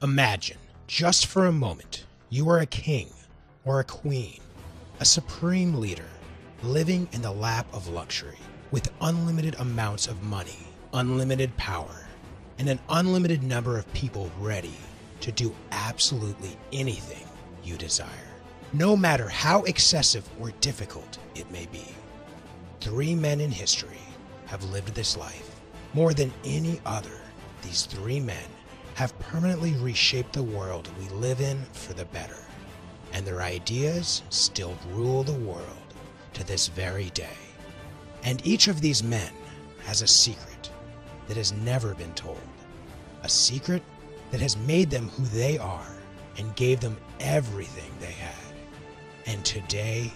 Imagine, just for a moment, you are a king or a queen, a supreme leader, living in the lap of luxury with unlimited amounts of money, unlimited power, and an unlimited number of people ready to do absolutely anything you desire, no matter how excessive or difficult it may be. Three men in history have lived this life. More than any other, these three men have permanently reshaped the world we live in for the better, and their ideas still rule the world to this very day. And each of these men has a secret that has never been told, a secret that has made them who they are and gave them everything they had. And today,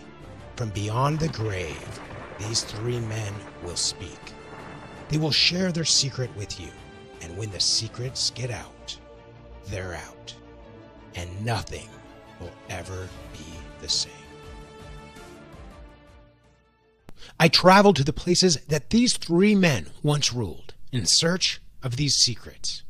from beyond the grave, these three men will speak. They will share their secret with you, and when the secrets get out, they're out, and nothing will ever be the same. I traveled to the places that these three men once ruled in search of these secrets.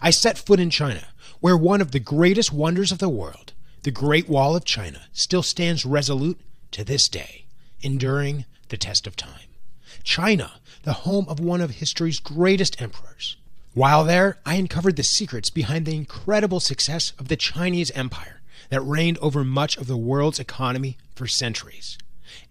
I set foot in China, where one of the greatest wonders of the world, the Great Wall of China, still stands resolute to this day, enduring the test of time. China, the home of one of history's greatest emperors. While there, I uncovered the secrets behind the incredible success of the Chinese Empire that reigned over much of the world's economy for centuries,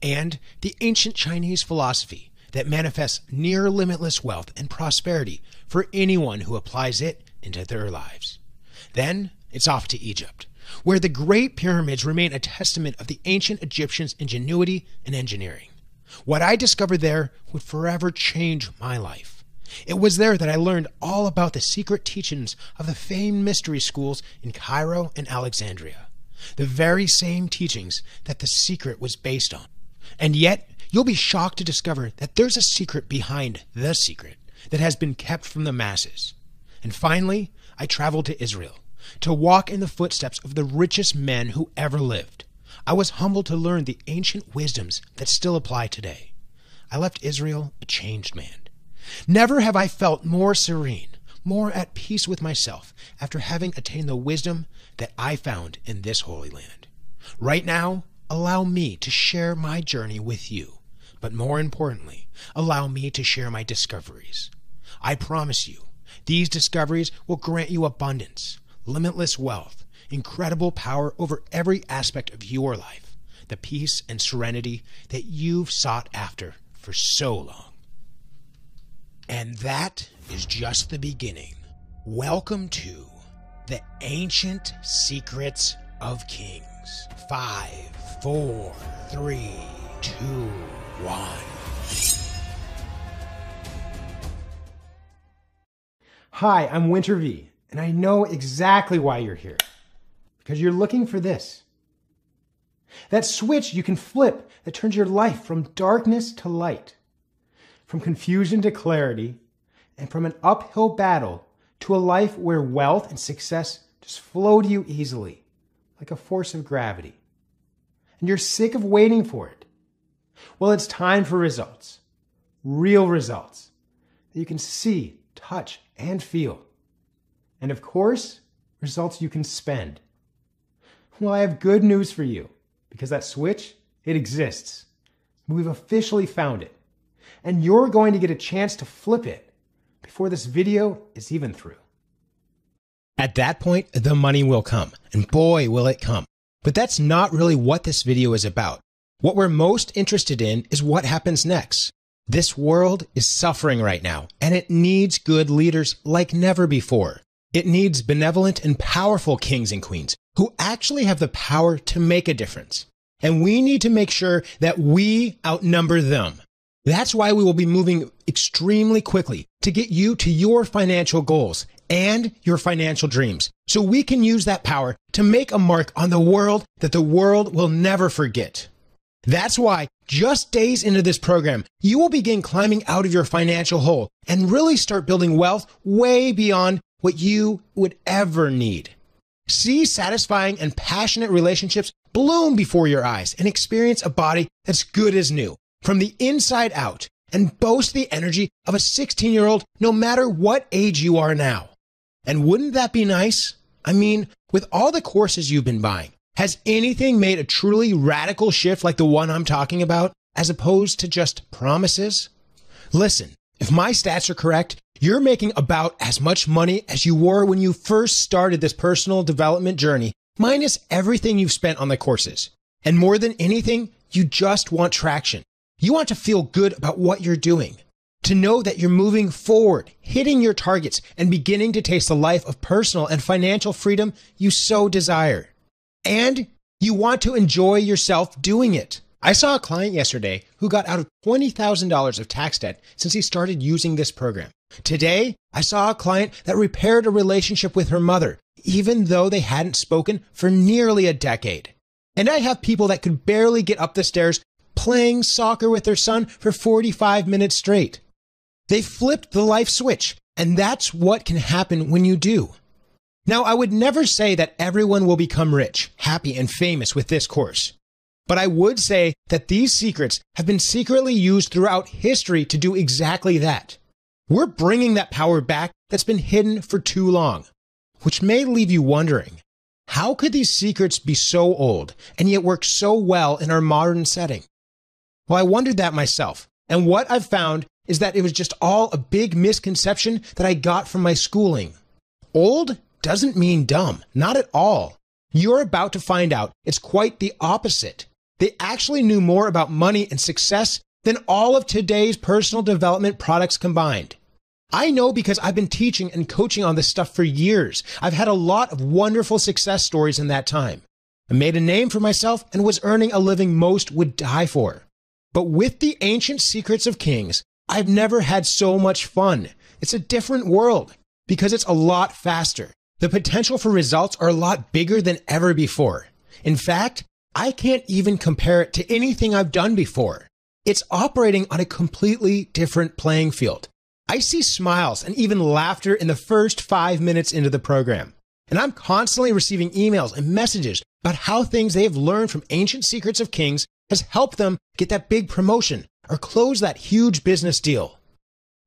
and the ancient Chinese philosophy that manifests near limitless wealth and prosperity for anyone who applies it into their lives. Then it's off to Egypt, where the Great Pyramids remain a testament of the ancient Egyptians' ingenuity and engineering. What I discovered there would forever change my life. It was there that I learned all about the secret teachings of the famed mystery schools in Cairo and Alexandria, the very same teachings that the secret was based on. And yet, you'll be shocked to discover that there's a secret behind the secret that has been kept from the masses. And finally, I traveled to Israel to walk in the footsteps of the richest men who ever lived. I was humbled to learn the ancient wisdoms that still apply today. I left Israel a changed man. Never have I felt more serene, more at peace with myself after having attained the wisdom that I found in this holy land. Right now, allow me to share my journey with you, but more importantly, allow me to share my discoveries. I promise you, these discoveries will grant you abundance, limitless wealth, incredible power over every aspect of your life, the peace and serenity that you've sought after for so long. And that is just the beginning. Welcome to the Ancient Secrets of Kings. Five, four, three, two, one. Hi, I'm Winter V, and I know exactly why you're here. Because you're looking for this. That switch you can flip that turns your life from darkness to light, from confusion to clarity, and from an uphill battle to a life where wealth and success just flow to you easily, like a force of gravity. And you're sick of waiting for it. Well, it's time for results. Real results that you can see, touch, and feel. And of course, results you can spend. Well, I have good news for you because that switch, it exists. We've officially found it. And you're going to get a chance to flip it before this video is even through. At that point, the money will come, and boy, will it come. But that's not really what this video is about. What we're most interested in is what happens next. This world is suffering right now, and it needs good leaders like never before. It needs benevolent and powerful kings and queens who actually have the power to make a difference. And we need to make sure that we outnumber them. That's why we will be moving extremely quickly to get you to your financial goals and your financial dreams so we can use that power to make a mark on the world that the world will never forget. That's why just days into this program, you will begin climbing out of your financial hole and really start building wealth way beyond what you would ever need. See satisfying and passionate relationships bloom before your eyes and experience a body that's good as new from the inside out and boast the energy of a 16 year old no matter what age you are now. And wouldn't that be nice? I mean, with all the courses you've been buying, has anything made a truly radical shift like the one I'm talking about, as opposed to just promises? Listen, if my stats are correct, you're making about as much money as you were when you first started this personal development journey, minus everything you've spent on the courses. And more than anything, you just want traction. You want to feel good about what you're doing. To know that you're moving forward, hitting your targets, and beginning to taste the life of personal and financial freedom you so desire. And you want to enjoy yourself doing it. I saw a client yesterday who got out of $20,000 of tax debt since he started using this program. Today, I saw a client that repaired a relationship with her mother, even though they hadn't spoken for nearly a decade. And I have people that could barely get up the stairs playing soccer with their son for 45 minutes straight. They flipped the life switch, and that's what can happen when you do. Now, I would never say that everyone will become rich, happy, and famous with this course. But I would say that these secrets have been secretly used throughout history to do exactly that. We're bringing that power back that's been hidden for too long, which may leave you wondering how could these secrets be so old and yet work so well in our modern setting? Well, I wondered that myself, and what I've found is that it was just all a big misconception that I got from my schooling. Old doesn't mean dumb, not at all. You're about to find out it's quite the opposite. They actually knew more about money and success than all of today's personal development products combined. I know because I've been teaching and coaching on this stuff for years. I've had a lot of wonderful success stories in that time. I made a name for myself and was earning a living most would die for. But with the ancient secrets of kings, I've never had so much fun. It's a different world because it's a lot faster. The potential for results are a lot bigger than ever before. In fact, I can't even compare it to anything I've done before. It's operating on a completely different playing field. I see smiles and even laughter in the first five minutes into the program. And I'm constantly receiving emails and messages about how things they have learned from ancient secrets of kings has helped them get that big promotion or close that huge business deal.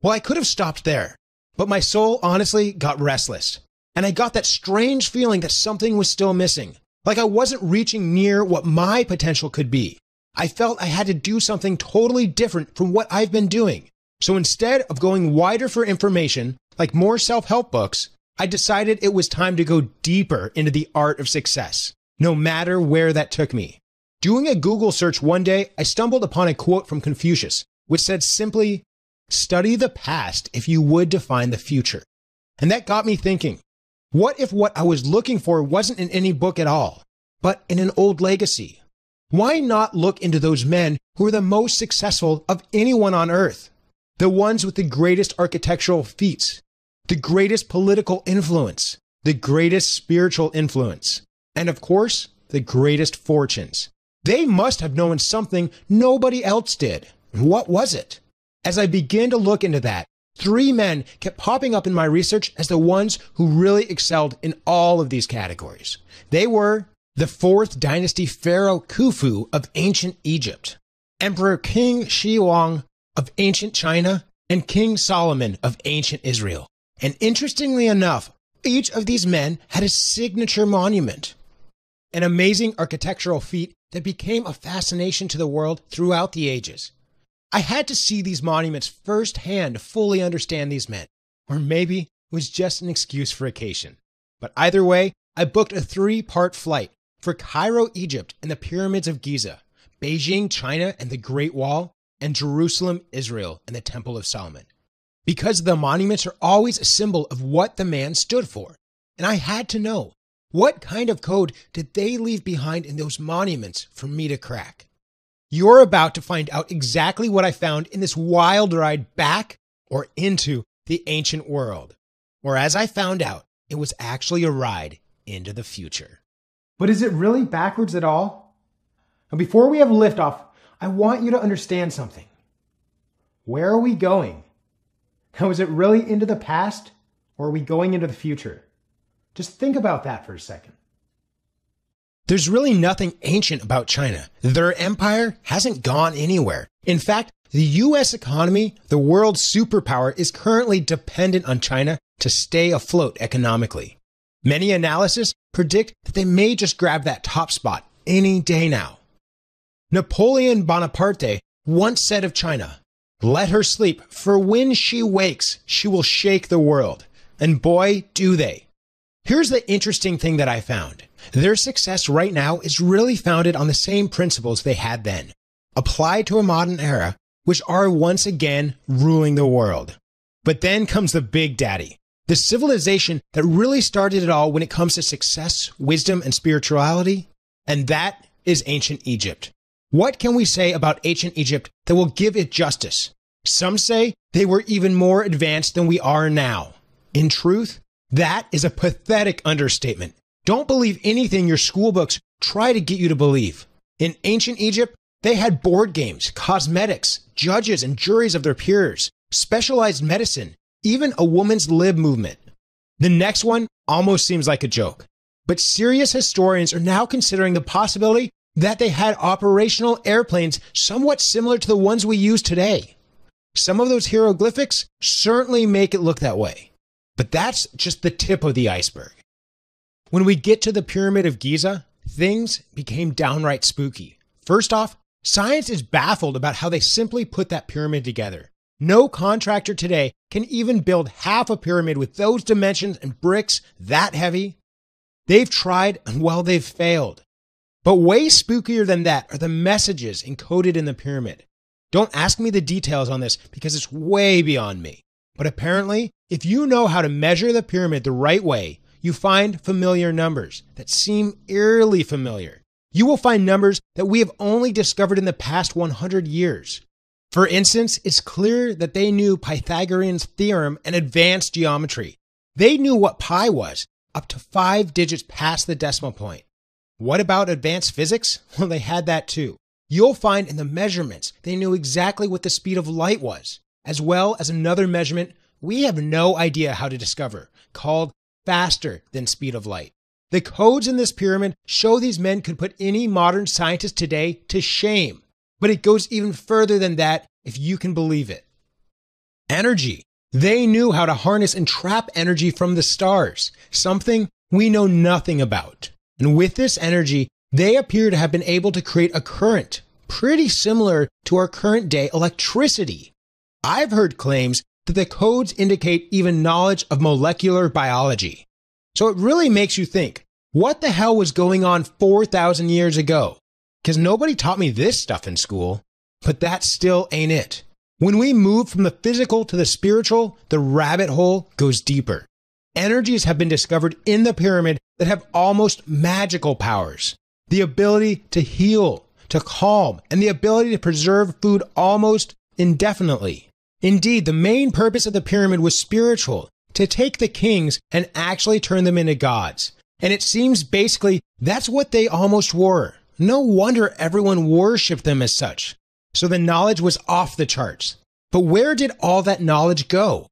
Well, I could have stopped there, but my soul honestly got restless. And I got that strange feeling that something was still missing, like I wasn't reaching near what my potential could be. I felt I had to do something totally different from what I've been doing. So instead of going wider for information, like more self help books, I decided it was time to go deeper into the art of success, no matter where that took me. Doing a Google search one day, I stumbled upon a quote from Confucius, which said simply, Study the past if you would define the future. And that got me thinking what if what I was looking for wasn't in any book at all, but in an old legacy? Why not look into those men who were the most successful of anyone on earth? the ones with the greatest architectural feats, the greatest political influence, the greatest spiritual influence, and of course, the greatest fortunes. They must have known something nobody else did. What was it? As I began to look into that, three men kept popping up in my research as the ones who really excelled in all of these categories. They were the fourth dynasty pharaoh Khufu of ancient Egypt, Emperor Qin Shi Huang of ancient China and King Solomon of ancient Israel. And interestingly enough, each of these men had a signature monument, an amazing architectural feat that became a fascination to the world throughout the ages. I had to see these monuments firsthand to fully understand these men, or maybe it was just an excuse for vacation. But either way, I booked a three part flight for Cairo, Egypt, and the pyramids of Giza, Beijing, China, and the Great Wall, and Jerusalem, Israel, and the Temple of Solomon. Because the monuments are always a symbol of what the man stood for. And I had to know what kind of code did they leave behind in those monuments for me to crack? You're about to find out exactly what I found in this wild ride back or into the ancient world. Or as I found out, it was actually a ride into the future. But is it really backwards at all? Before we have liftoff, I want you to understand something. Where are we going? Now, is it really into the past or are we going into the future? Just think about that for a second. There's really nothing ancient about China. Their empire hasn't gone anywhere. In fact, the US economy, the world's superpower, is currently dependent on China to stay afloat economically. Many analysts predict that they may just grab that top spot any day now. Napoleon Bonaparte once said of China, let her sleep, for when she wakes, she will shake the world. And boy, do they. Here's the interesting thing that I found. Their success right now is really founded on the same principles they had then, applied to a modern era, which are once again ruling the world. But then comes the big daddy, the civilization that really started it all when it comes to success, wisdom, and spirituality, and that is ancient Egypt. What can we say about ancient Egypt that will give it justice? Some say they were even more advanced than we are now. In truth, that is a pathetic understatement. Don't believe anything your school books try to get you to believe. In ancient Egypt, they had board games, cosmetics, judges and juries of their peers, specialized medicine, even a woman's lib movement. The next one almost seems like a joke, but serious historians are now considering the possibility that they had operational airplanes somewhat similar to the ones we use today. Some of those hieroglyphics certainly make it look that way, but that's just the tip of the iceberg. When we get to the Pyramid of Giza, things became downright spooky. First off, science is baffled about how they simply put that pyramid together. No contractor today can even build half a pyramid with those dimensions and bricks that heavy. They've tried and well, they've failed. But way spookier than that are the messages encoded in the pyramid. Don't ask me the details on this because it's way beyond me. But apparently, if you know how to measure the pyramid the right way, you find familiar numbers that seem eerily familiar. You will find numbers that we have only discovered in the past 100 years. For instance, it's clear that they knew Pythagorean's theorem and advanced geometry. They knew what pi was, up to five digits past the decimal point. What about advanced physics? Well, they had that too. You'll find in the measurements they knew exactly what the speed of light was, as well as another measurement we have no idea how to discover, called faster than speed of light. The codes in this pyramid show these men could put any modern scientist today to shame, but it goes even further than that if you can believe it. Energy. They knew how to harness and trap energy from the stars, something we know nothing about. And with this energy, they appear to have been able to create a current pretty similar to our current day electricity. I've heard claims that the codes indicate even knowledge of molecular biology. So it really makes you think, what the hell was going on 4,000 years ago? Because nobody taught me this stuff in school, but that still ain't it. When we move from the physical to the spiritual, the rabbit hole goes deeper energies have been discovered in the pyramid that have almost magical powers. The ability to heal, to calm, and the ability to preserve food almost indefinitely. Indeed, the main purpose of the pyramid was spiritual, to take the kings and actually turn them into gods. And it seems basically that's what they almost were. No wonder everyone worshipped them as such. So the knowledge was off the charts. But where did all that knowledge go?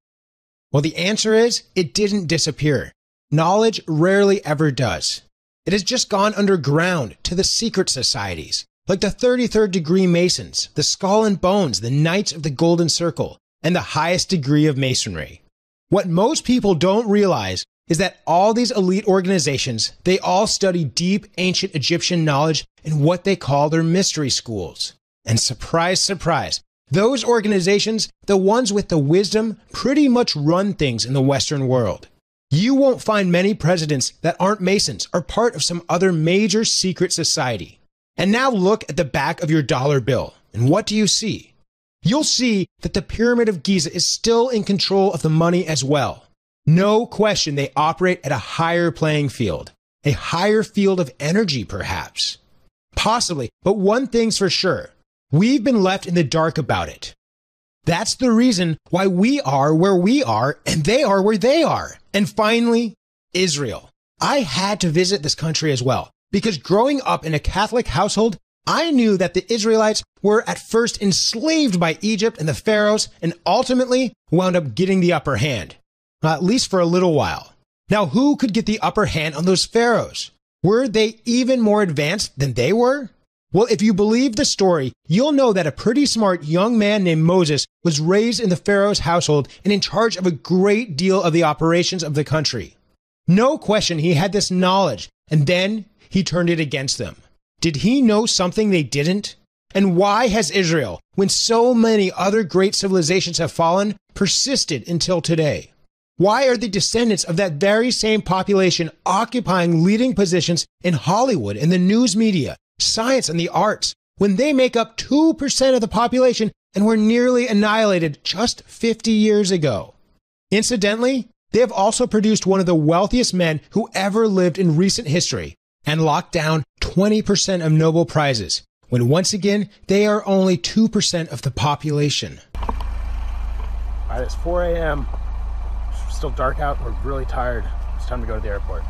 Well, the answer is it didn't disappear. Knowledge rarely ever does. It has just gone underground to the secret societies, like the 33rd degree Masons, the Skull and Bones, the Knights of the Golden Circle, and the highest degree of Masonry. What most people don't realize is that all these elite organizations, they all study deep ancient Egyptian knowledge in what they call their mystery schools. And surprise, surprise, those organizations, the ones with the wisdom, pretty much run things in the Western world. You won't find many presidents that aren't Masons or part of some other major secret society. And now look at the back of your dollar bill. And what do you see? You'll see that the Pyramid of Giza is still in control of the money as well. No question they operate at a higher playing field, a higher field of energy, perhaps. Possibly, but one thing's for sure We've been left in the dark about it. That's the reason why we are where we are and they are where they are. And finally, Israel. I had to visit this country as well because growing up in a Catholic household, I knew that the Israelites were at first enslaved by Egypt and the pharaohs and ultimately wound up getting the upper hand, at least for a little while. Now, who could get the upper hand on those pharaohs? Were they even more advanced than they were? Well, if you believe the story, you'll know that a pretty smart young man named Moses was raised in the Pharaoh's household and in charge of a great deal of the operations of the country. No question he had this knowledge, and then he turned it against them. Did he know something they didn't? And why has Israel, when so many other great civilizations have fallen, persisted until today? Why are the descendants of that very same population occupying leading positions in Hollywood, in the news media, science, and the arts, when they make up 2% of the population and were nearly annihilated just 50 years ago? Incidentally, they have also produced one of the wealthiest men who ever lived in recent history and locked down 20% of Nobel Prizes, when once again they are only 2% of the population. All right, it's 4 a.m. It's still dark out. We're really tired. It's time to go to the airport.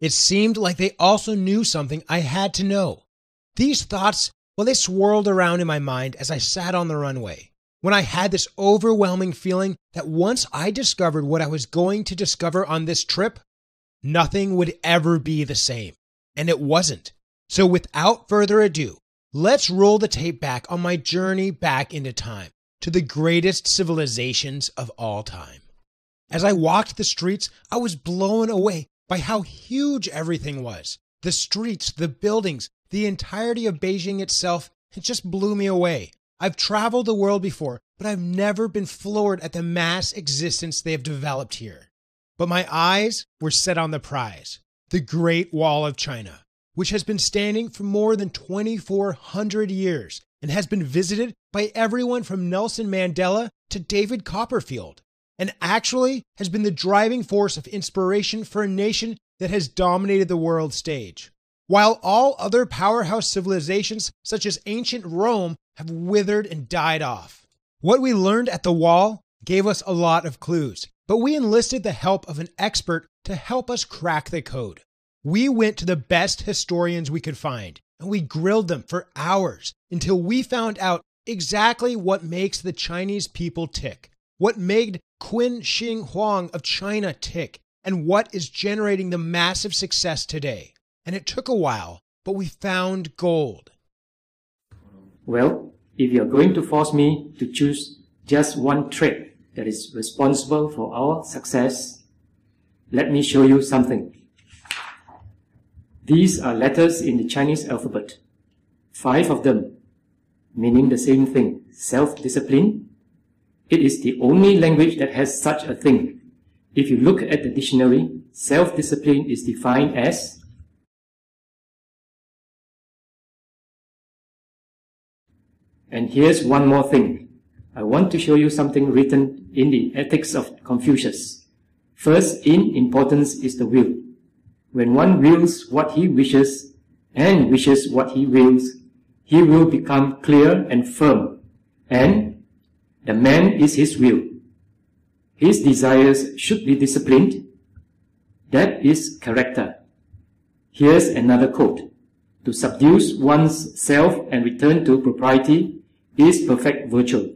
It seemed like they also knew something I had to know. These thoughts, well, they swirled around in my mind as I sat on the runway. When I had this overwhelming feeling that once I discovered what I was going to discover on this trip, nothing would ever be the same. And it wasn't. So without further ado, let's roll the tape back on my journey back into time to the greatest civilizations of all time. As I walked the streets, I was blown away by how huge everything was. The streets, the buildings, the entirety of Beijing itself, it just blew me away. I've traveled the world before, but I've never been floored at the mass existence they have developed here. But my eyes were set on the prize the Great Wall of China, which has been standing for more than 2,400 years and has been visited by everyone from Nelson Mandela to David Copperfield, and actually has been the driving force of inspiration for a nation that has dominated the world stage. While all other powerhouse civilizations, such as ancient Rome, have withered and died off. What we learned at the wall gave us a lot of clues, but we enlisted the help of an expert to help us crack the code. We went to the best historians we could find, and we grilled them for hours until we found out exactly what makes the Chinese people tick, what made Qin Shi Huang of China tick, and what is generating the massive success today and it took a while, but we found gold. Well, if you're going to force me to choose just one trait that is responsible for our success, let me show you something. These are letters in the Chinese alphabet. Five of them, meaning the same thing, self-discipline. It is the only language that has such a thing. If you look at the dictionary, self-discipline is defined as And here's one more thing. I want to show you something written in the Ethics of Confucius. First in importance is the will. When one wills what he wishes and wishes what he wills, he will become clear and firm. And the man is his will. His desires should be disciplined. That is character. Here's another quote. To subdue one's self and return to propriety is perfect virtue.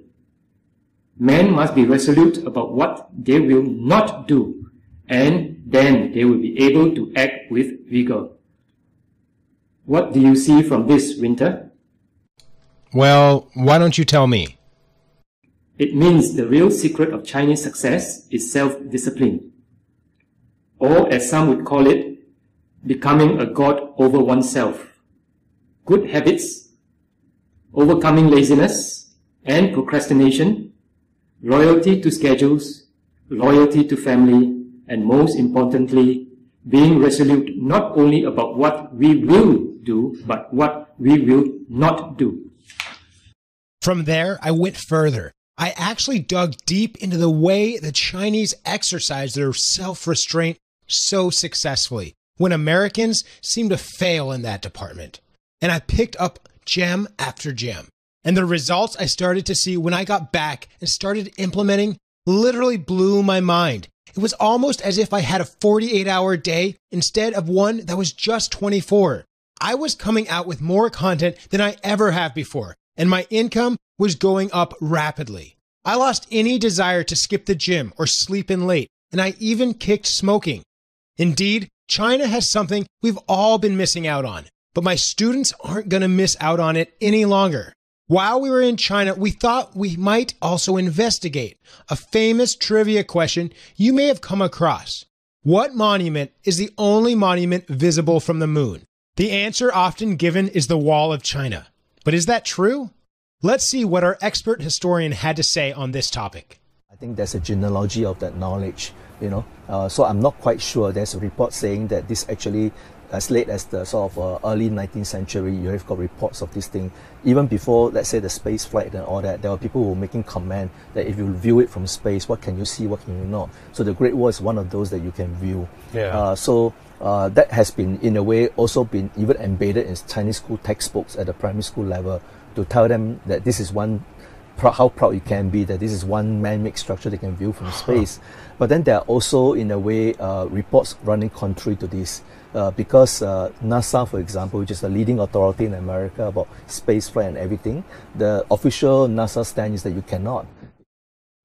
Men must be resolute about what they will not do, and then they will be able to act with vigor. What do you see from this, Winter? Well, why don't you tell me? It means the real secret of Chinese success is self-discipline. Or as some would call it, becoming a god over oneself. Good habits overcoming laziness and procrastination, loyalty to schedules, loyalty to family, and most importantly, being resolute not only about what we will do, but what we will not do. From there, I went further. I actually dug deep into the way the Chinese exercise their self restraint so successfully, when Americans seem to fail in that department. And I picked up gem after gem. And the results I started to see when I got back and started implementing literally blew my mind. It was almost as if I had a 48 hour day instead of one that was just 24. I was coming out with more content than I ever have before, and my income was going up rapidly. I lost any desire to skip the gym or sleep in late, and I even kicked smoking. Indeed, China has something we've all been missing out on but my students aren't going to miss out on it any longer. While we were in China, we thought we might also investigate a famous trivia question you may have come across. What monument is the only monument visible from the moon? The answer often given is the Wall of China. But is that true? Let's see what our expert historian had to say on this topic. I think there's a genealogy of that knowledge, you know. Uh, so I'm not quite sure. There's a report saying that this actually, as late as the sort of uh, early 19th century, you have got reports of this thing. Even before, let's say, the space flight and all that, there were people who were making comment that if you view it from space, what can you see, what can you not? So the Great Wall is one of those that you can view. Yeah. Uh, so uh, that has been, in a way, also been even embedded in Chinese school textbooks at the primary school level to tell them that this is one how proud you can be that this is one man-made structure they can view from space. But then there are also, in a way, uh, reports running contrary to this. Uh, because uh, NASA, for example, which is the leading authority in America about space flight and everything, the official NASA stand is that you cannot.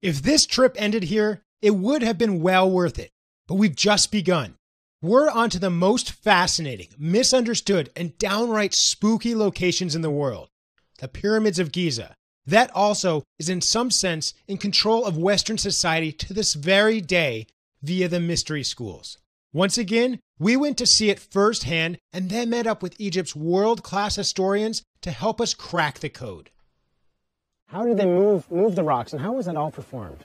If this trip ended here, it would have been well worth it. But we've just begun. We're on to the most fascinating, misunderstood, and downright spooky locations in the world the Pyramids of Giza. That also is, in some sense, in control of Western society to this very day via the mystery schools. Once again, we went to see it firsthand and then met up with Egypt's world class historians to help us crack the code. How did they move move the rocks, and how was that all performed?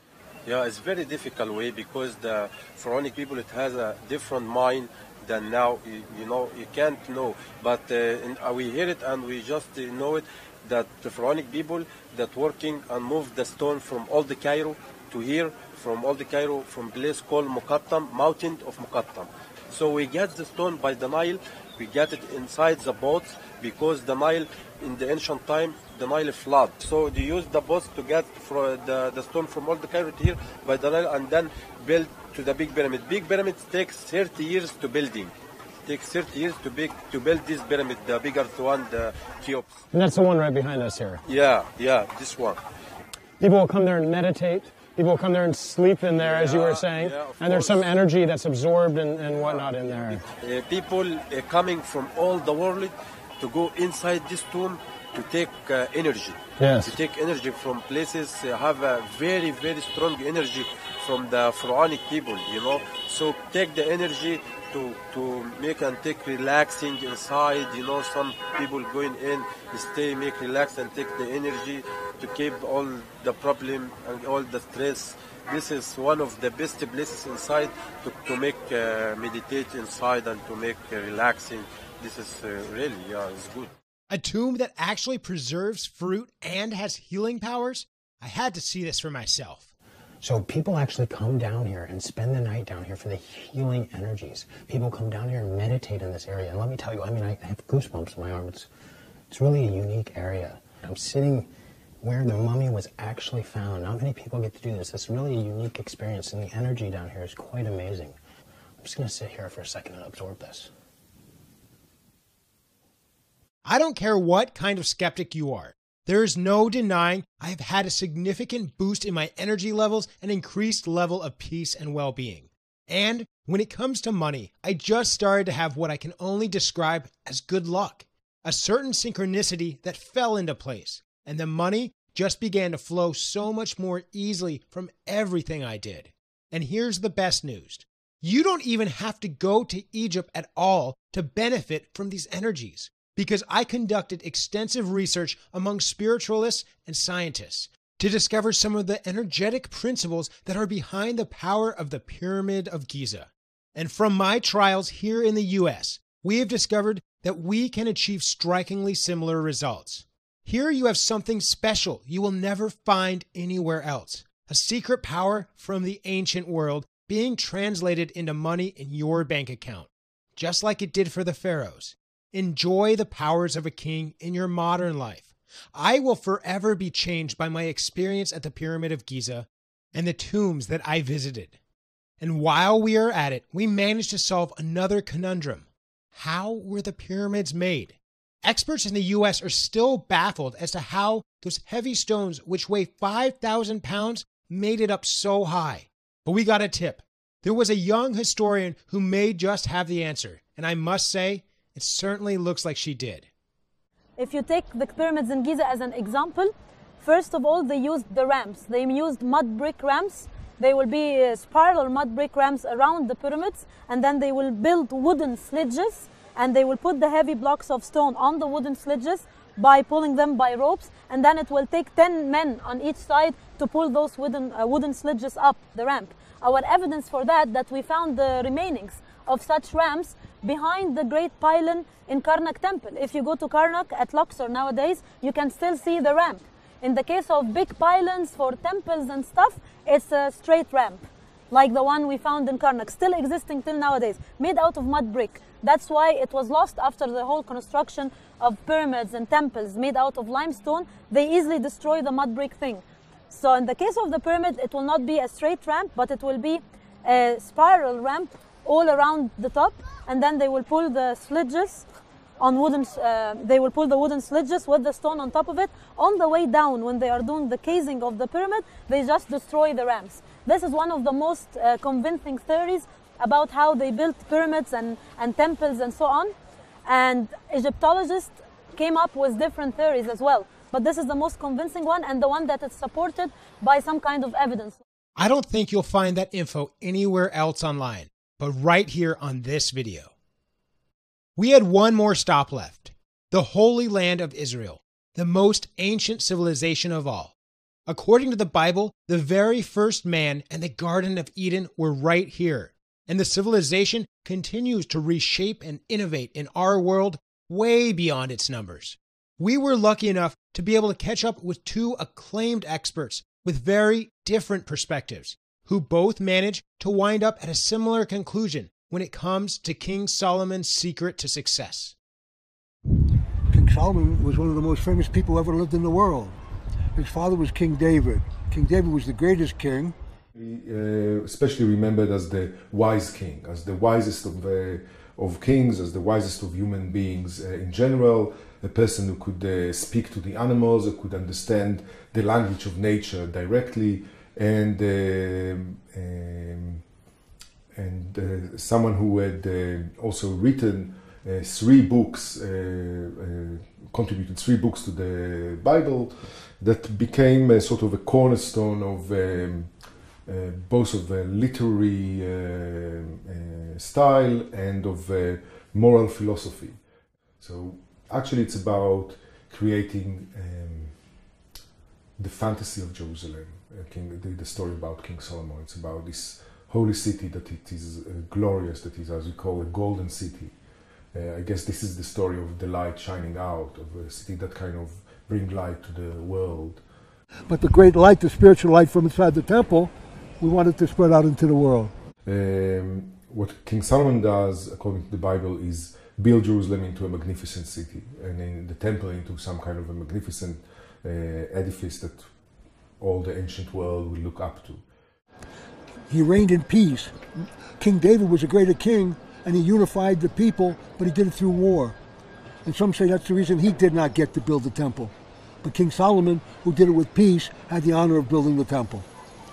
Yeah, it's very difficult way because the pharaonic people it has a different mind than now. You, you know, you can't know, but uh, uh, we hear it and we just uh, know it that the pharaonic people that working and move the stone from all the Cairo to here, from all the Cairo, from place called Muqattam, mountain of Muqattam. So we get the stone by the Nile. We get it inside the boats because the Nile, in the ancient time, the Nile flood. So they use the boats to get from the, the stone from old Cairo to here by the Nile and then build to the big pyramid. Big pyramid takes 30 years to building. Takes 30 years to, big, to build this pyramid, the bigger one, the Cheops. And that's the one right behind us here. Yeah, yeah, this one. People will come there and meditate. People come there and sleep in there, as you were saying. yeah, and there's some energy that's absorbed and, and whatnot in there. Uh, people uh, coming from all the world to go inside this tomb to take uh, energy. Yes. To take energy from places uh, have a very very strong energy from the pharaonic people. You know, so take the energy to to make and take relaxing inside. You know, some people going in stay make relax and take the energy to keep all the problem and all the stress this is one of the best places inside to, to make uh, meditate inside and to make uh, relaxing. This is uh, really, yeah, it's good. A tomb that actually preserves fruit and has healing powers? I had to see this for myself. So people actually come down here and spend the night down here for the healing energies. People come down here and meditate in this area. And let me tell you, I mean, I have goosebumps in my arm. It's, it's really a unique area. I'm sitting where the mummy was actually found. Not many people get to do this. It's really a unique experience, and the energy down here is quite amazing. I'm just going to sit here for a second and absorb this. I don't care what kind of skeptic you are. There is no denying I have had a significant boost in my energy levels and increased level of peace and well being. And when it comes to money, I just started to have what I can only describe as good luck a certain synchronicity that fell into place, and the money just began to flow so much more easily from everything I did. And here's the best news you don't even have to go to Egypt at all to benefit from these energies because I conducted extensive research among spiritualists and scientists to discover some of the energetic principles that are behind the power of the Pyramid of Giza. And from my trials here in the US, we have discovered that we can achieve strikingly similar results. Here you have something special you will never find anywhere else a secret power from the ancient world being translated into money in your bank account, just like it did for the pharaohs. Enjoy the powers of a king in your modern life. I will forever be changed by my experience at the Pyramid of Giza and the tombs that I visited. And while we are at it, we managed to solve another conundrum. How were the pyramids made? Experts in the US are still baffled as to how those heavy stones, which weigh 5,000 pounds, made it up so high. But we got a tip. There was a young historian who may just have the answer, and I must say, It certainly looks like she did. If you take the pyramids in Giza as an example, first of all, they used the ramps. They used mud brick ramps. They will be uh, spiral mud brick ramps around the pyramids, and then they will build wooden sledges, and they will put the heavy blocks of stone on the wooden sledges by pulling them by ropes, and then it will take 10 men on each side to pull those wooden, uh, wooden sledges up the ramp. Our evidence for that, that we found the remainings of such ramps behind the great pylon in Karnak temple. If you go to Karnak at Luxor nowadays, you can still see the ramp. In the case of big pylons for temples and stuff, it's a straight ramp, like the one we found in Karnak, still existing till nowadays, made out of mud brick. That's why it was lost after the whole construction of pyramids and temples made out of limestone. They easily destroy the mud brick thing. So in the case of the pyramid, it will not be a straight ramp, but it will be a spiral ramp all around the top, and then they will pull the sledges on wooden. Uh, they will pull the wooden sledges with the stone on top of it. On the way down, when they are doing the casing of the pyramid, they just destroy the ramps. This is one of the most uh, convincing theories about how they built pyramids and, and temples and so on. And Egyptologists came up with different theories as well. But this is the most convincing one and the one that is supported by some kind of evidence. I don't think you'll find that info anywhere else online, but right here on this video. We had one more stop left the Holy Land of Israel, the most ancient civilization of all. According to the Bible, the very first man and the Garden of Eden were right here, and the civilization continues to reshape and innovate in our world way beyond its numbers. We were lucky enough to be able to catch up with two acclaimed experts with very different perspectives, who both managed to wind up at a similar conclusion when it comes to King Solomon's secret to success. King Solomon was one of the most famous people ever lived in the world. His father was King David. King David was the greatest king. Uh, especially remembered as the wise king, as the wisest of, uh, of kings, as the wisest of human beings uh, in general, a person who could uh, speak to the animals, who could understand the language of nature directly, and um, um, and uh, someone who had uh, also written uh, three books, contributed three books to the Bible, that became a sort of a cornerstone of um, both of a literary style and of moral philosophy. So actually, it's about creating um, the fantasy of Jerusalem. Uh, King, the, the, story about King Solomon. It's about this holy city that it is uh, glorious, that is, as we call, a golden city. Uh, I guess this is the story of the light shining out, of a city that kind of bring light to the world. But the great light, the spiritual light from inside the temple, we want it to spread out into the world. Um, what King Solomon does, according to the Bible, is build Jerusalem into a magnificent city, and in the temple into some kind of a magnificent Uh, edifice that all the ancient world would look up to. He reigned in peace. King David was a greater king, and he unified the people, but he did it through war. And some say that's the reason he did not get to build the temple. But King Solomon, who did it with peace, had the honor of building the temple.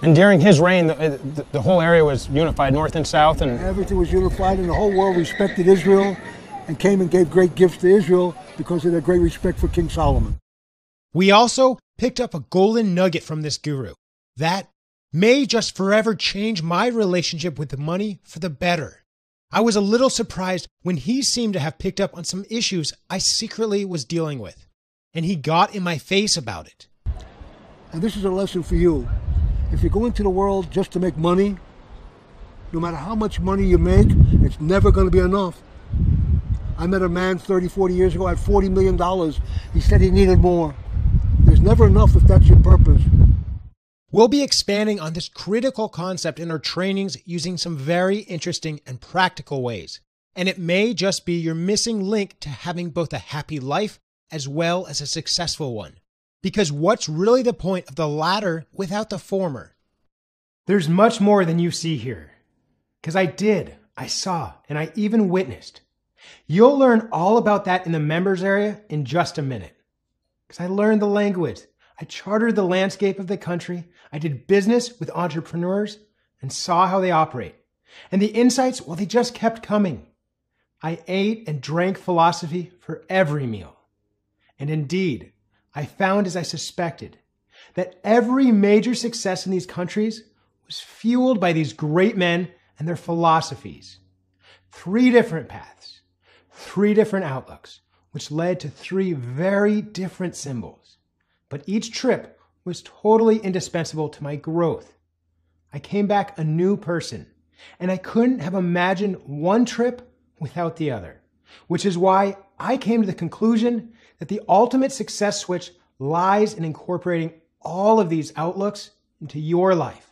And during his reign, the, the, the whole area was unified, north and south, and everything was unified, and the whole world respected Israel, and came and gave great gifts to Israel because of their great respect for King Solomon. We also picked up a golden nugget from this guru that may just forever change my relationship with money for the better. I was a little surprised when he seemed to have picked up on some issues I secretly was dealing with, and he got in my face about it. And this is a lesson for you. If you go into the world just to make money, no matter how much money you make, it's never going to be enough. I met a man 30, 40 years ago, had $40 million. He said he needed more. There's never enough if that's your purpose. We'll be expanding on this critical concept in our trainings using some very interesting and practical ways. And it may just be your missing link to having both a happy life as well as a successful one. Because what's really the point of the latter without the former? There's much more than you see here. Because I did, I saw, and I even witnessed. You'll learn all about that in the members area in just a minute. Because I learned the language, I chartered the landscape of the country. I did business with entrepreneurs and saw how they operate. And the insights, well, they just kept coming. I ate and drank philosophy for every meal. And indeed, I found as I suspected that every major success in these countries was fueled by these great men and their philosophies. Three different paths, three different outlooks, which led to three very different symbols. But each trip was totally indispensable to my growth. I came back a new person, and I couldn't have imagined one trip without the other, which is why I came to the conclusion that the ultimate success switch lies in incorporating all of these outlooks into your life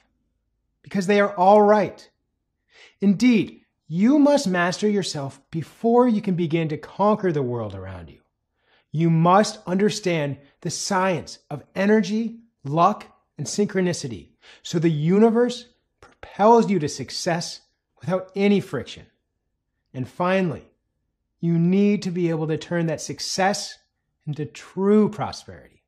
because they are all right. Indeed, you must master yourself before you can begin to conquer the world around you. You must understand the science of energy, luck, and synchronicity so the universe propels you to success without any friction. And finally, you need to be able to turn that success into true prosperity.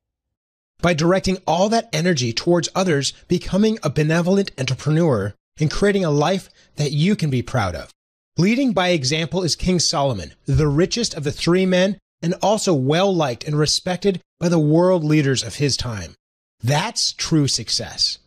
By directing all that energy towards others, becoming a benevolent entrepreneur, and creating a life that you can be proud of. Leading by example is King Solomon, the richest of the three men and also well liked and respected by the world leaders of his time. That's true success.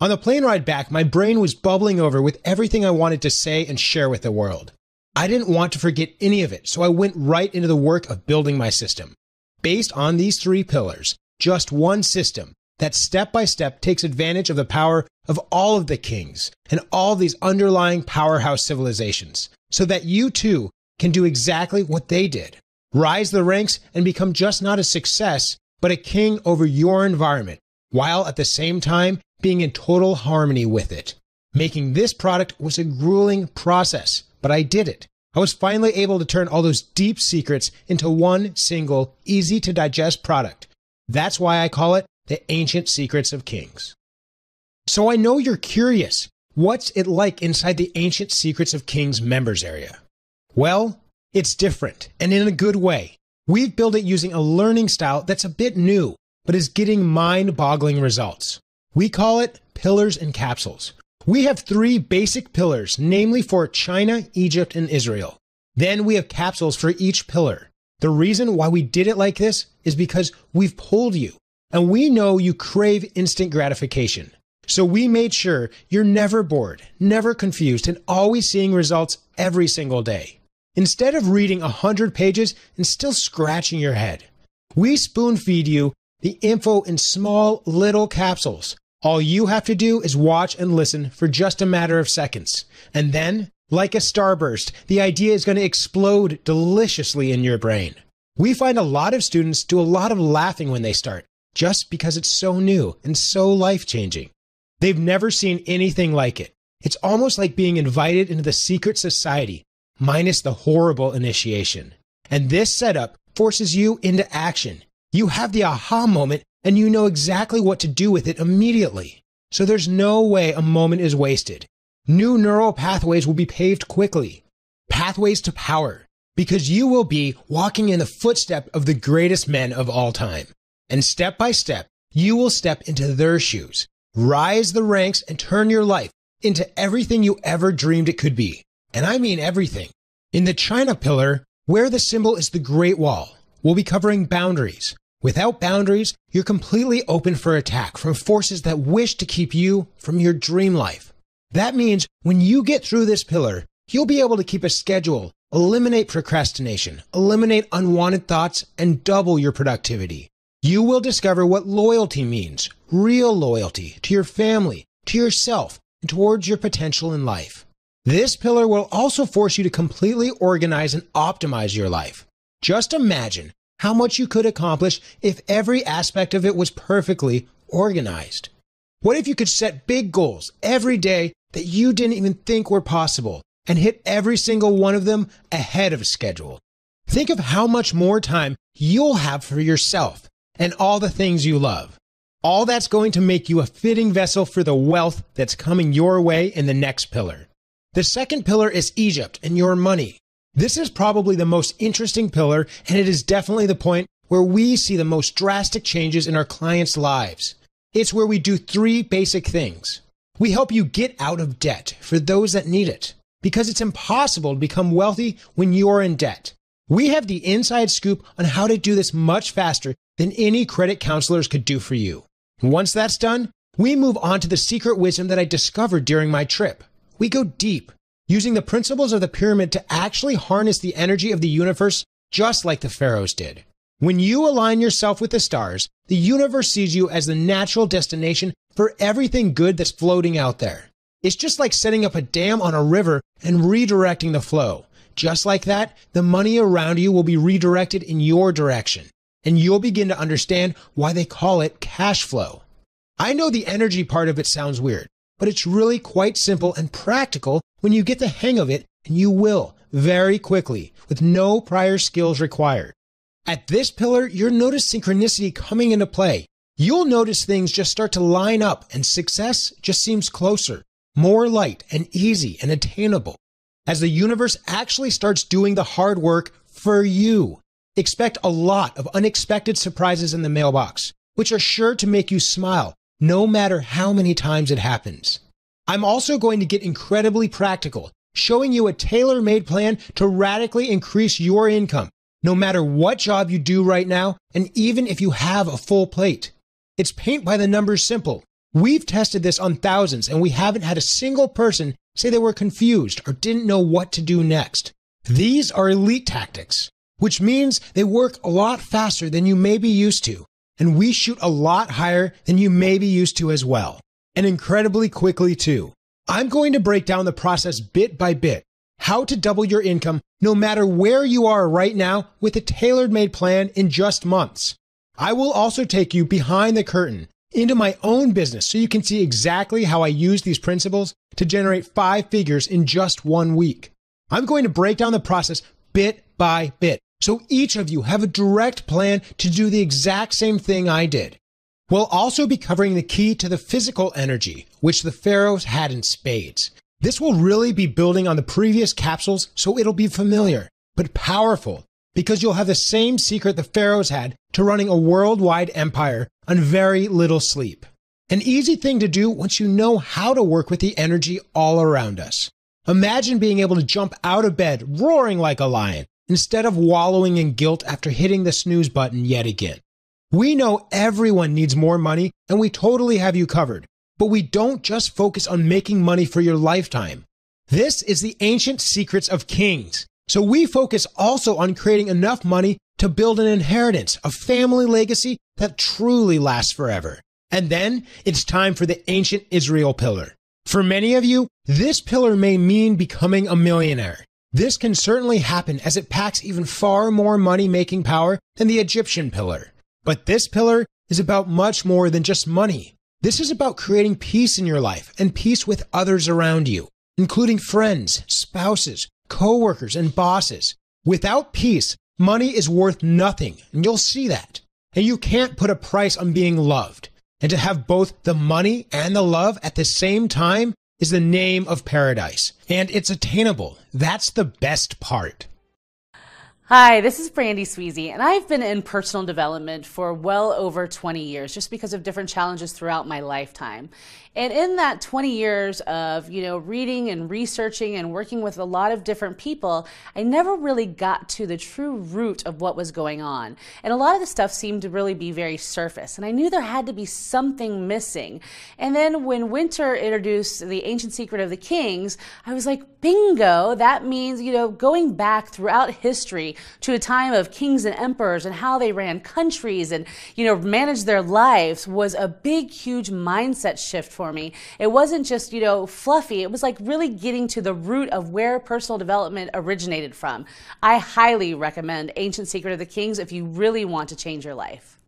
On the plane ride back, my brain was bubbling over with everything I wanted to say and share with the world. I didn't want to forget any of it, so I went right into the work of building my system. Based on these three pillars, just one system that step by step takes advantage of the power of all of the kings and all these underlying powerhouse civilizations, so that you too can do exactly what they did. Rise the ranks and become just not a success, but a king over your environment, while at the same time being in total harmony with it. Making this product was a grueling process, but I did it. I was finally able to turn all those deep secrets into one single, easy to digest product. That's why I call it the ancient secrets of kings. So I know you're curious. What's it like inside the ancient secrets of kings members area? Well, it's different and in a good way. We've built it using a learning style that's a bit new, but is getting mind boggling results. We call it pillars and capsules. We have three basic pillars, namely for China, Egypt, and Israel. Then we have capsules for each pillar. The reason why we did it like this is because we've pulled you and we know you crave instant gratification. So we made sure you're never bored, never confused, and always seeing results every single day. Instead of reading a hundred pages and still scratching your head, we spoon feed you the info in small little capsules. All you have to do is watch and listen for just a matter of seconds. And then, like a starburst, the idea is going to explode deliciously in your brain. We find a lot of students do a lot of laughing when they start, just because it's so new and so life changing. They've never seen anything like it. It's almost like being invited into the secret society, minus the horrible initiation. And this setup forces you into action. You have the aha moment and you know exactly what to do with it immediately. So there's no way a moment is wasted. New neural pathways will be paved quickly. Pathways to power. Because you will be walking in the footstep of the greatest men of all time. And step by step, you will step into their shoes, rise the ranks, and turn your life into everything you ever dreamed it could be. And I mean everything. In the China pillar, where the symbol is the Great Wall, we'll be covering boundaries. Without boundaries, you're completely open for attack from forces that wish to keep you from your dream life. That means when you get through this pillar, you'll be able to keep a schedule, eliminate procrastination, eliminate unwanted thoughts, and double your productivity. You will discover what loyalty means real loyalty to your family, to yourself, and towards your potential in life. This pillar will also force you to completely organize and optimize your life. Just imagine how much you could accomplish if every aspect of it was perfectly organized. What if you could set big goals every day that you didn't even think were possible and hit every single one of them ahead of schedule? Think of how much more time you'll have for yourself and all the things you love. All that's going to make you a fitting vessel for the wealth that's coming your way in the next pillar. The second pillar is Egypt and your money. This is probably the most interesting pillar, and it is definitely the point where we see the most drastic changes in our clients' lives. It's where we do three basic things. We help you get out of debt for those that need it. because it's impossible to become wealthy when you're in debt. We have the inside scoop on how to do this much faster than any credit counselors could do for you. Once that's done, we move on to the secret wisdom that I discovered during my trip. We go deep, using the principles of the pyramid to actually harness the energy of the universe just like the pharaohs did. When you align yourself with the stars, the universe sees you as the natural destination for everything good that's floating out there. It's just like setting up a dam on a river and redirecting the flow. Just like that, the money around you will be redirected in your direction, and you'll begin to understand why they call it cash flow. I know the energy part of it sounds weird, but it's really quite simple and practical when you get the hang of it, and you will very quickly with no prior skills required. At this pillar, you'll notice synchronicity coming into play. You'll notice things just start to line up and success just seems closer, more light and easy and attainable. As the universe actually starts doing the hard work for you. Expect a lot of unexpected surprises in the mailbox, which are sure to make you smile no matter how many times it happens. I'm also going to get incredibly practical, showing you a tailor made plan to radically increase your income, no matter what job you do right now, and even if you have a full plate. It's paint by the numbers simple. We've tested this on thousands, and we haven't had a single person say they were confused or didn't know what to do next. These are elite tactics, which means they work a lot faster than you may be used to and we shoot a lot higher than you may be used to as well, and incredibly quickly too. I'm going to break down the process bit by bit, how to double your income no matter where you are right now with a tailored made plan in just months. I will also take you behind the curtain into my own business so you can see exactly how I use these principles to generate five figures in just one week. I'm going to break down the process bit by bit so each of you have a direct plan to do the exact same thing I did. We'll also be covering the key to the physical energy, which the pharaohs had in spades. This will really be building on the previous capsules, so it'll be familiar, but powerful, because you'll have the same secret the pharaohs had to running a worldwide empire on very little sleep. An easy thing to do once you know how to work with the energy all around us. Imagine being able to jump out of bed roaring like a lion, instead of wallowing in guilt after hitting the snooze button yet again. We know everyone needs more money and we totally have you covered, but we don't just focus on making money for your lifetime. This is the ancient secrets of kings. So we focus also on creating enough money to build an inheritance, a family legacy that truly lasts forever. And then it's time for the ancient Israel pillar. For many of you, this pillar may mean becoming a millionaire. This can certainly happen as it packs even far more money making power than the Egyptian pillar. But this pillar is about much more than just money. This is about creating peace in your life and peace with others around you, including friends, spouses, coworkers, and bosses. Without peace, money is worth nothing, and you'll see that. And you can't put a price on being loved. And to have both the money and the love at the same time is the name of paradise, and it's attainable. That's the best part. Hi, this is Brandy Sweezy, and I've been in personal development for well over 20 years just because of different challenges throughout my lifetime. And in that 20 years of, you know, reading and researching and working with a lot of different people, I never really got to the true root of what was going on. And a lot of the stuff seemed to really be very surface. And I knew there had to be something missing. And then when Winter introduced the ancient secret of the kings, I was like, bingo, that means, you know, going back throughout history to a time of kings and emperors and how they ran countries and, you know, managed their lives was a big, huge mindset shift for for me. It wasn't just, you know, fluffy. It was like really getting to the root of where personal development originated from. I highly recommend Ancient Secret of the Kings if you really want to change your life.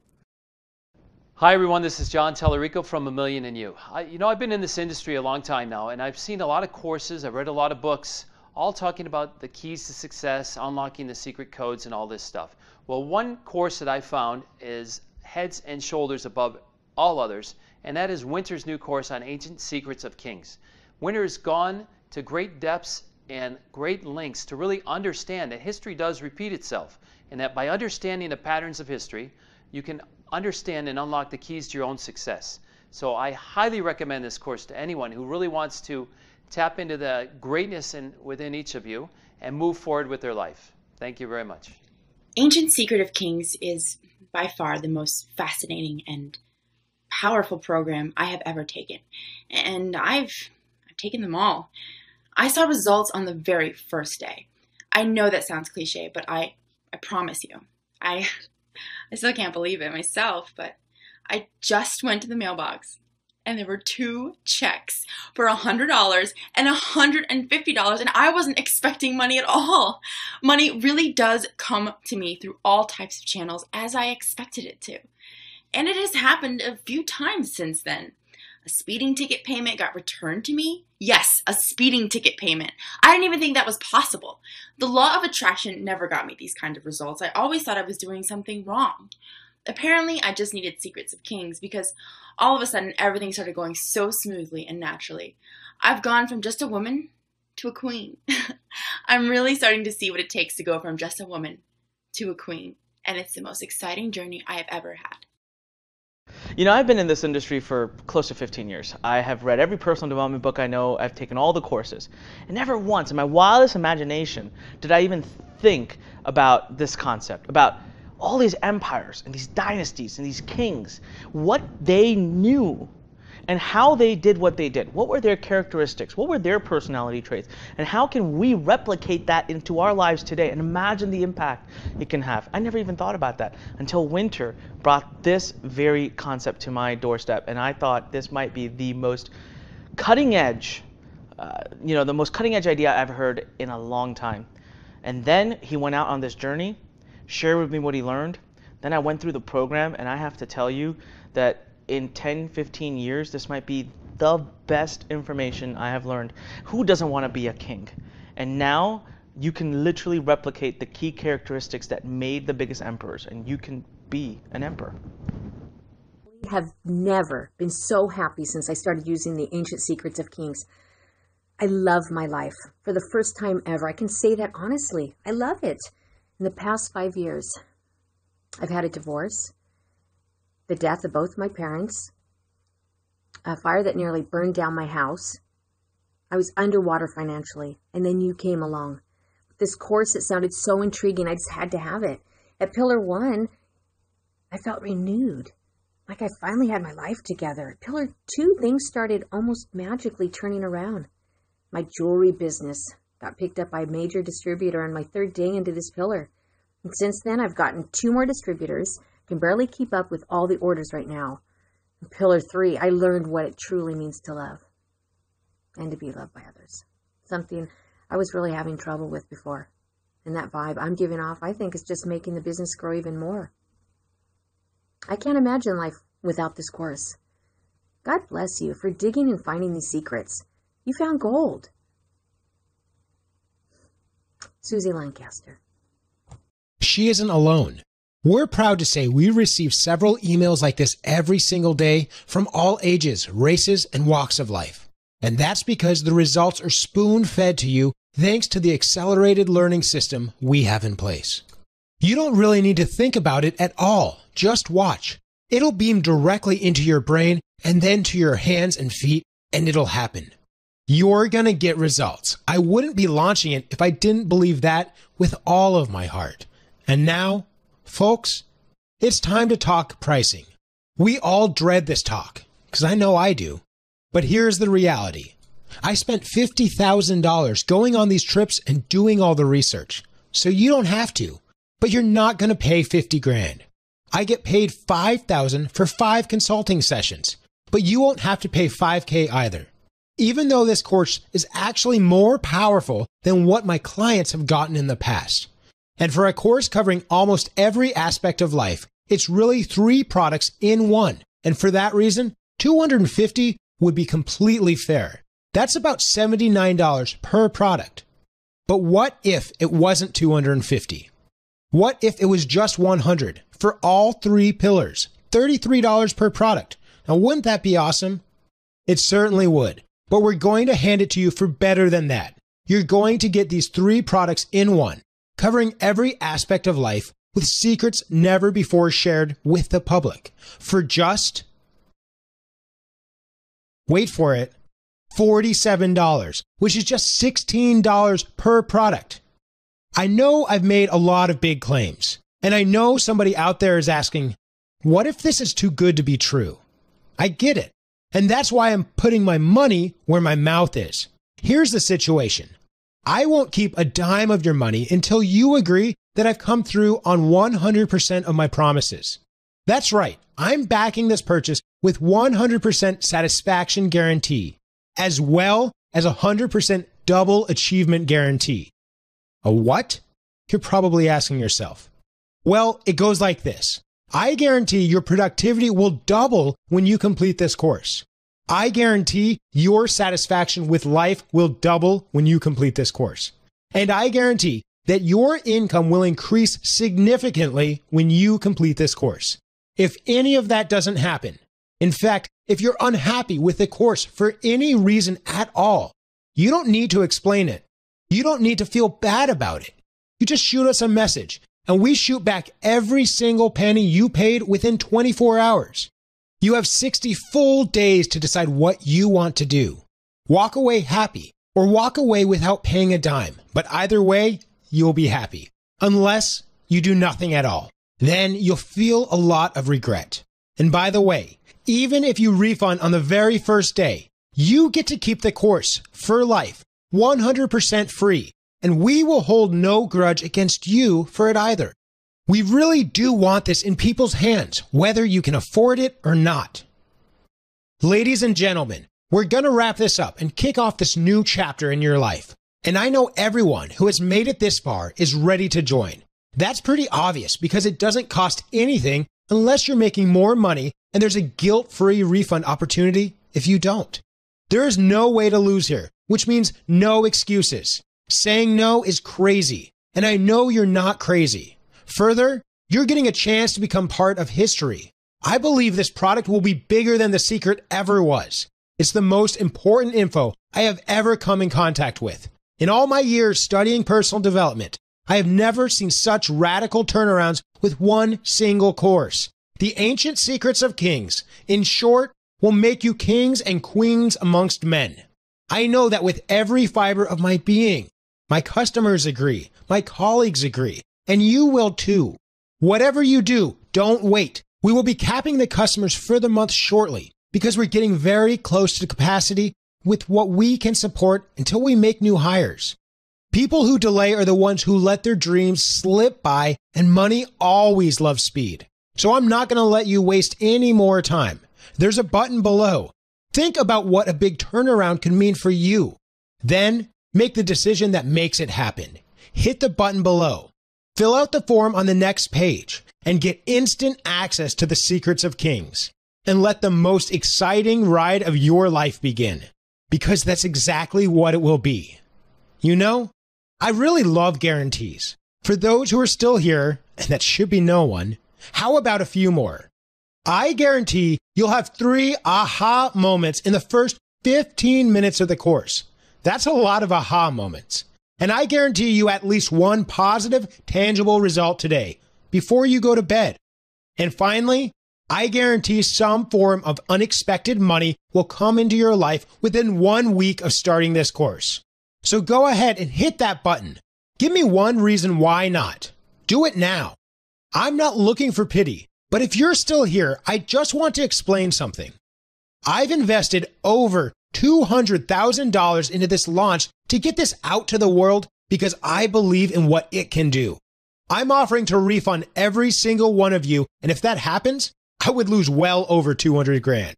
Hi everyone, this is John Tallarico from A Million and You. I, you know, I've been in this industry a long time now and I've seen a lot of courses, I've read a lot of books, all talking about the keys to success, unlocking the secret codes and all this stuff. Well, one course that I found is heads and shoulders above all others, and that is Winter's new course on ancient secrets of kings. Winter has gone to great depths and great lengths to really understand that history does repeat itself, and that by understanding the patterns of history, you can understand and unlock the keys to your own success. So I highly recommend this course to anyone who really wants to tap into the greatness in, within each of you, and move forward with their life. Thank you very much. Ancient Secret of Kings is by far the most fascinating and powerful program I have ever taken. And I've, I've taken them all. I saw results on the very first day. I know that sounds cliche, but I, I promise you, I, I still can't believe it myself, but I just went to the mailbox and there were two checks for $100 and $150 and I wasn't expecting money at all. Money really does come to me through all types of channels as I expected it to. And it has happened a few times since then. A speeding ticket payment got returned to me. Yes, a speeding ticket payment. I didn't even think that was possible. The law of attraction never got me these kind of results. I always thought I was doing something wrong. Apparently, I just needed Secrets of Kings because all of a sudden everything started going so smoothly and naturally. I've gone from just a woman to a queen. I'm really starting to see what it takes to go from just a woman to a queen, and it's the most exciting journey I have ever had. You know, I've been in this industry for close to 15 years. I have read every personal development book I know, I've taken all the courses. And never once in my wildest imagination did I even think about this concept, about all these empires and these dynasties and these kings, what they knew and how they did what they did. What were their characteristics? What were their personality traits? And how can we replicate that into our lives today and imagine the impact it can have? I never even thought about that until Winter brought this very concept to my doorstep. And I thought this might be the most cutting edge, uh, you know, the most cutting edge idea I've heard in a long time. And then he went out on this journey shared with me what he learned. Then I went through the program, and I have to tell you that in 10, 15 years, this might be the best information I have learned. Who doesn't want to be a king? And now you can literally replicate the key characteristics that made the biggest emperors, and you can be an emperor. I have never been so happy since I started using the ancient secrets of kings. I love my life. For the first time ever, I can say that honestly. I love it. In the past five years, I've had a divorce, the death of both my parents, a fire that nearly burned down my house. I was underwater financially, and then you came along. This course, it sounded so intriguing, I just had to have it. At Pillar One, I felt renewed, like I finally had my life together. At Pillar Two, things started almost magically turning around. My jewelry business got picked up by a major distributor on my third day into this pillar. And since then, I've gotten two more distributors, can barely keep up with all the orders right now. Pillar three, I learned what it truly means to love and to be loved by others. Something I was really having trouble with before. And that vibe I'm giving off, I think, is just making the business grow even more. I can't imagine life without this course. God bless you for digging and finding these secrets. You found gold. Susie Lancaster. She isn't alone. We're proud to say we receive several emails like this every single day from all ages, races, and walks of life. And that's because the results are spoon fed to you thanks to the accelerated learning system we have in place. You don't really need to think about it at all. Just watch. It'll beam directly into your brain and then to your hands and feet, and it'll happen. You're going to get results. I wouldn't be launching it if I didn't believe that with all of my heart. And now, folks, it's time to talk pricing. We all dread this talk, because I know I do. But here's the reality I spent $50,000 going on these trips and doing all the research. So you don't have to, but you're not going to pay 50 grand. I get paid 5,000 for 5 consulting sessions, but you won't have to pay 5k either even though this course is actually more powerful than what my clients have gotten in the past. And for a course covering almost every aspect of life, it's really three products in one. And for that reason, 250 would be completely fair. That's about $79 per product. But what if it wasn't 250? What if it was just 100 for all three pillars? $33 per product. Now wouldn't that be awesome? It certainly would. But we're going to hand it to you for better than that. You're going to get these three products in one, covering every aspect of life with secrets never before shared with the public for just, wait for it, $47, which is just $16 per product. I know I've made a lot of big claims, and I know somebody out there is asking, what if this is too good to be true? I get it. And that's why I'm putting my money where my mouth is. Here's the situation. I won't keep a dime of your money until you agree that I've come through on 100% of my promises. That's right. I'm backing this purchase with 100% satisfaction guarantee, as well as a 100% double achievement guarantee. A what? You're probably asking yourself. Well, it goes like this. I guarantee your productivity will double when you complete this course. I guarantee your satisfaction with life will double when you complete this course. And I guarantee that your income will increase significantly when you complete this course. If any of that doesn't happen, in fact, if you're unhappy with the course for any reason at all, you don't need to explain it. You don't need to feel bad about it. You just shoot us a message and we shoot back every single penny you paid within 24 hours. You have 60 full days to decide what you want to do. Walk away happy or walk away without paying a dime. But either way, you'll be happy. Unless you do nothing at all. Then you'll feel a lot of regret. And by the way, even if you refund on the very first day, you get to keep the course for life, 100% free. And we will hold no grudge against you for it either. We really do want this in people's hands, whether you can afford it or not. Ladies and gentlemen, we're going to wrap this up and kick off this new chapter in your life. And I know everyone who has made it this far is ready to join. That's pretty obvious because it doesn't cost anything unless you're making more money and there's a guilt free refund opportunity if you don't. There is no way to lose here, which means no excuses. Saying no is crazy, and I know you're not crazy. Further, you're getting a chance to become part of history. I believe this product will be bigger than the secret ever was. It's the most important info I have ever come in contact with. In all my years studying personal development, I have never seen such radical turnarounds with one single course. The Ancient Secrets of Kings, in short, will make you kings and queens amongst men. I know that with every fiber of my being. My customers agree. My colleagues agree and you will too. Whatever you do, don't wait. We will be capping the customers for the month shortly because we're getting very close to capacity with what we can support until we make new hires. People who delay are the ones who let their dreams slip by, and money always loves speed. So I'm not going to let you waste any more time. There's a button below. Think about what a big turnaround can mean for you. Then make the decision that makes it happen. Hit the button below. Fill out the form on the next page and get instant access to the secrets of kings. And let the most exciting ride of your life begin. Because that's exactly what it will be. You know, I really love guarantees. For those who are still here, and that should be no one, how about a few more? I guarantee you'll have three aha moments in the first 15 minutes of the course. That's a lot of aha moments. And I guarantee you at least one positive, tangible result today before you go to bed. And finally, I guarantee some form of unexpected money will come into your life within one week of starting this course. So go ahead and hit that button. Give me one reason why not. Do it now. I'm not looking for pity, but if you're still here, I just want to explain something. I've invested over $200,000 into this launch to get this out to the world because I believe in what it can do. I'm offering to refund every single one of you, and if that happens, I would lose well over 200 grand.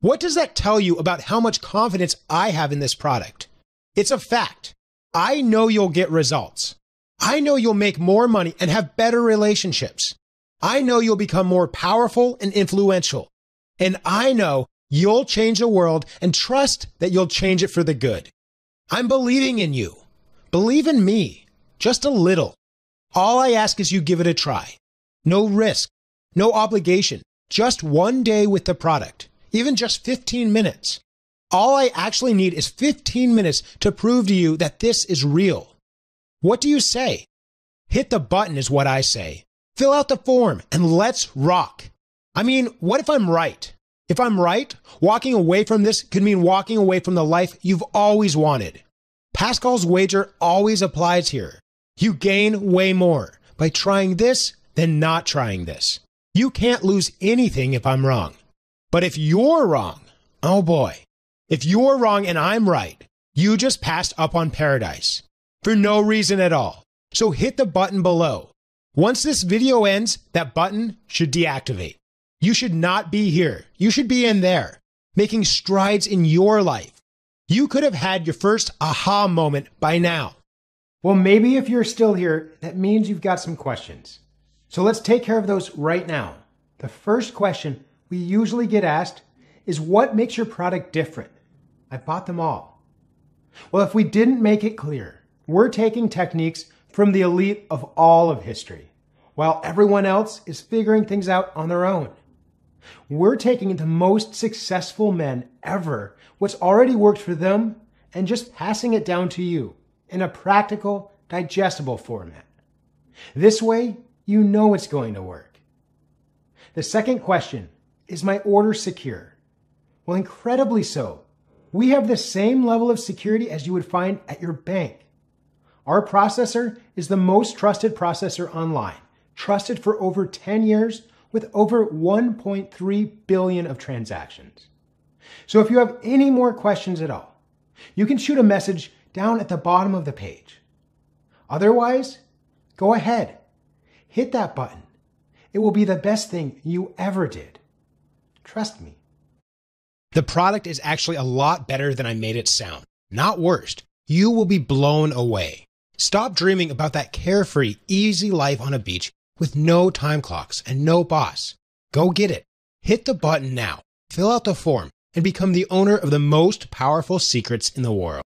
What does that tell you about how much confidence I have in this product? It's a fact. I know you'll get results. I know you'll make more money and have better relationships. I know you'll become more powerful and influential. And I know you'll change the world and trust that you'll change it for the good. I'm believing in you. Believe in me. Just a little. All I ask is you give it a try. No risk, no obligation, just one day with the product, even just 15 minutes. All I actually need is 15 minutes to prove to you that this is real. What do you say? Hit the button is what I say. Fill out the form and let's rock. I mean, what if I'm right? If I'm right, walking away from this could mean walking away from the life you've always wanted. Pascal's wager always applies here. You gain way more by trying this than not trying this. You can't lose anything if I'm wrong. But if you're wrong, oh boy, if you're wrong and I'm right, you just passed up on paradise for no reason at all. So hit the button below. Once this video ends, that button should deactivate. You should not be here. You should be in there, making strides in your life. You could have had your first aha moment by now. Well, maybe if you're still here, that means you've got some questions. So let's take care of those right now. The first question we usually get asked is what makes your product different? I bought them all. Well, if we didn't make it clear, we're taking techniques from the elite of all of history, while everyone else is figuring things out on their own. We're taking the most successful men ever, what's already worked for them, and just passing it down to you in a practical, digestible format. This way, you know it's going to work. The second question is my order secure? Well, incredibly so. We have the same level of security as you would find at your bank. Our processor is the most trusted processor online, trusted for over 10 years with over 1.3 billion of transactions. So if you have any more questions at all, you can shoot a message down at the bottom of the page. Otherwise, go ahead, hit that button. It will be the best thing you ever did. Trust me. The product is actually a lot better than I made it sound. Not worst. You will be blown away. Stop dreaming about that carefree, easy life on a beach with no time clocks and no boss. Go get it. Hit the button now, fill out the form, and become the owner of the most powerful secrets in the world.